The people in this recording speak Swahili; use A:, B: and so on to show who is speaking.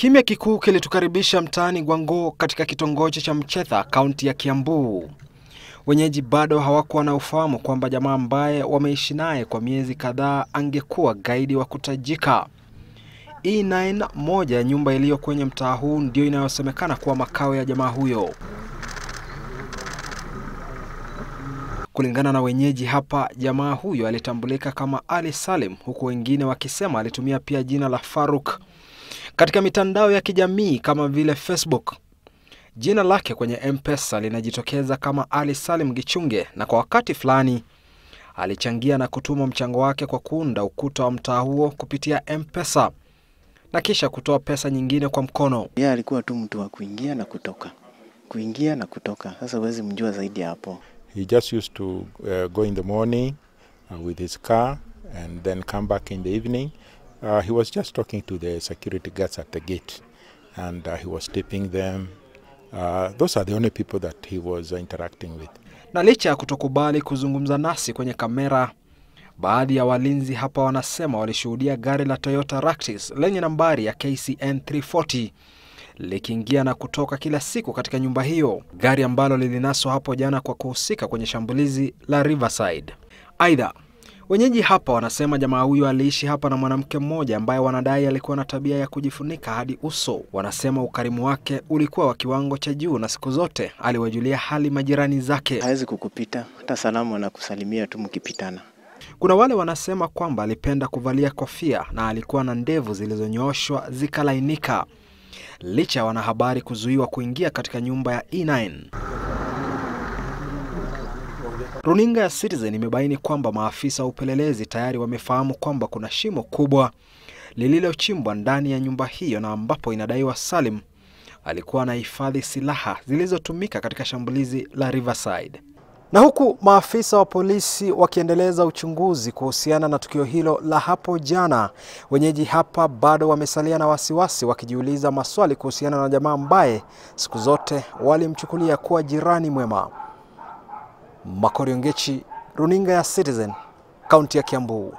A: Kimya kikuu kilitukaribisha mtaani Gwango katika kitongoji cha Mchetha, kaunti ya Kiambu. Wenyeji bado hawakuwa na ufahamu kwamba jamaa ambaye wameishi naye kwa miezi kadhaa angekuwa gaidi wa kutajika. E9, moja ya nyumba iliyo kwenye mtaa huu, ndio inayosemekana kuwa makao ya jamaa huyo. Kulingana na wenyeji hapa, jamaa huyo alitambulika kama Ali Salim, huku wengine wakisema alitumia pia jina la Faruk katika mitandao ya kijamii kama vile Facebook. Jina lake kwenye M-Pesa linajitokeza kama Ali Salim Gichunge, na kwa wakati fulani alichangia na kutuma mchango wake kwa kuunda ukuta wa mtaa huo kupitia M-Pesa na kisha kutoa pesa nyingine kwa mkono.
B: Yeye alikuwa tu mtu wa kuingia na kutoka, kuingia na kutoka. Sasa huwezi mjua zaidi ya hapo.
C: He just used to uh, go in the morning uh, with his car and then come back in the evening. Uh, he was just talking to the security guards at the gate and uh, he was tipping them. Uh, those are the only people that he was uh, interacting with.
A: Na licha ya kutokubali kuzungumza nasi kwenye kamera, baadhi ya walinzi hapa wanasema walishuhudia gari la Toyota Raktis lenye nambari ya KCN 340 likiingia na kutoka kila siku katika nyumba hiyo, gari ambalo lilinaswa hapo jana kwa kuhusika kwenye shambulizi la Riverside. Aidha, wenyeji hapa wanasema jamaa huyo aliishi hapa na mwanamke mmoja ambaye wanadai alikuwa na tabia ya kujifunika hadi uso. Wanasema ukarimu wake ulikuwa wa kiwango cha juu na siku zote aliwajulia hali majirani zake.
B: Hawezi kukupita hata salamu anakusalimia tu mkipitana.
A: Kuna wale wanasema kwamba alipenda kuvalia kofia na alikuwa na ndevu zilizonyooshwa zikalainika. Licha ya wanahabari kuzuiwa kuingia katika nyumba ya E9. Runinga ya Citizen imebaini kwamba maafisa wa upelelezi tayari wamefahamu kwamba kuna shimo kubwa lililochimbwa ndani ya nyumba hiyo na ambapo inadaiwa Salim alikuwa anahifadhi silaha zilizotumika katika shambulizi la Riverside. Na huku maafisa wa polisi wakiendeleza uchunguzi kuhusiana na tukio hilo la hapo jana, wenyeji hapa bado wamesalia na wasiwasi, wakijiuliza maswali kuhusiana na jamaa ambaye siku zote walimchukulia kuwa jirani mwema. Makori Ongechi, runinga ya Citizen, kaunti ya Kiambu.